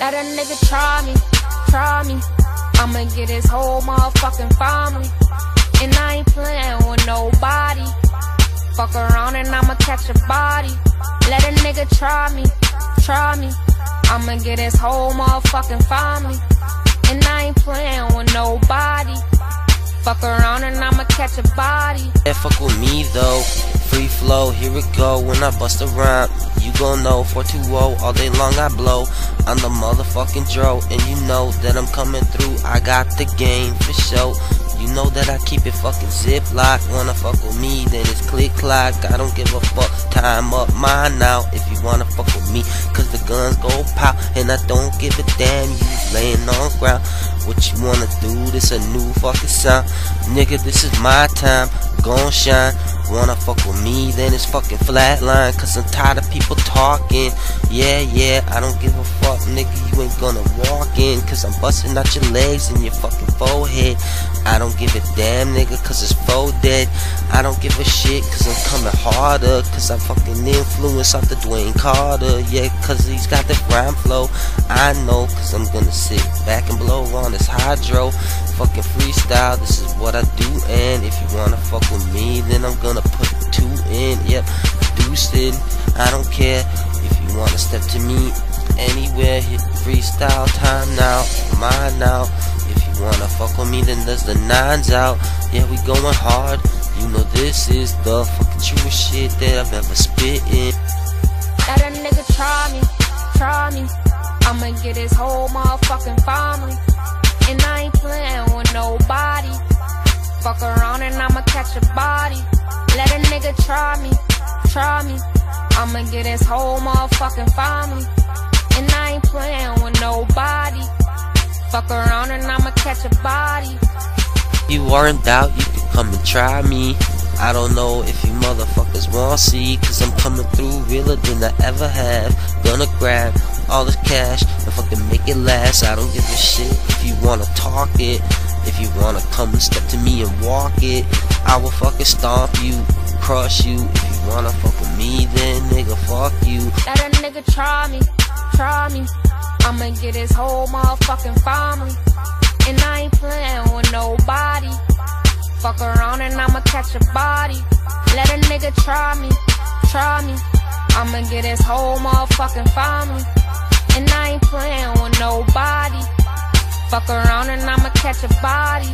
Let a nigga try me, try me. I'ma get his whole motherfucking family. And I ain't playing with nobody. Fuck around and I'ma catch a body. Let a nigga try me, try me. I'ma get his whole motherfucking family. And I ain't playing with nobody. Fuck around and I'ma catch a body. Yeah, fuck with me though. Free flow, here it go. When I bust a rhyme, you gon' know 420 all day long I blow. I'm the motherfucking dro, and you know that I'm coming through. I got the game for show. You know that I keep it fucking ziplock. Wanna fuck with me, then it's click clock. I don't give a fuck. Time up mine now if you wanna fuck with me. Cause the guns go pop, and I don't give a damn. You laying on ground. What you wanna do? This a new fucking sound. Nigga, this is my time. Gon' shine. Wanna fuck with me, then it's fucking flatline. Cause I'm tired of people talking. Yeah, yeah, I don't give a fuck, nigga. You ain't gonna walk in. Cause I'm busting out your legs and your fucking forehead. I don't give a damn, nigga, cause it's dead. I don't give a shit, cause I'm coming harder. Cause I'm fucking influence off the Dwayne Carter. Yeah, cause he's got the rhyme flow. I know, cause I'm gonna sit back and blow on this hydro. Fucking freestyle, this is what I do. And if you wanna fuck with me, then I'm gonna put two in. Yep, it. I don't care if you wanna step to me anywhere. Hit freestyle time now, mine now. Wanna fuck with me, then there's the nines out. Yeah, we going hard. You know this is the fucking truest shit that I've ever spit in. Let a nigga try me, try me. I'ma get his whole motherfucking family. And I ain't playing with nobody. Fuck around and I'ma catch a body. Let a nigga try me, try me. I'ma get his whole motherfucking family. And I ain't playing with nobody. Fuck around and I'ma catch a body. You are in doubt, you can come and try me. I don't know if you motherfuckers want to see, cause I'm coming through realer than I ever have. Gonna grab all this cash and fucking make it last. I don't give a shit if you wanna talk it. If you wanna come and step to me and walk it, I will fucking stomp you, crush you. If you wanna fuck with me, then nigga, fuck you. Let a nigga try me, try me. I'ma get his whole motherfucking family. And I ain't playing with nobody. Fuck around and I'ma catch a body. Let a nigga try me, try me. I'ma get his whole motherfucking family. And I ain't playing with nobody. Fuck around and I'ma catch a body.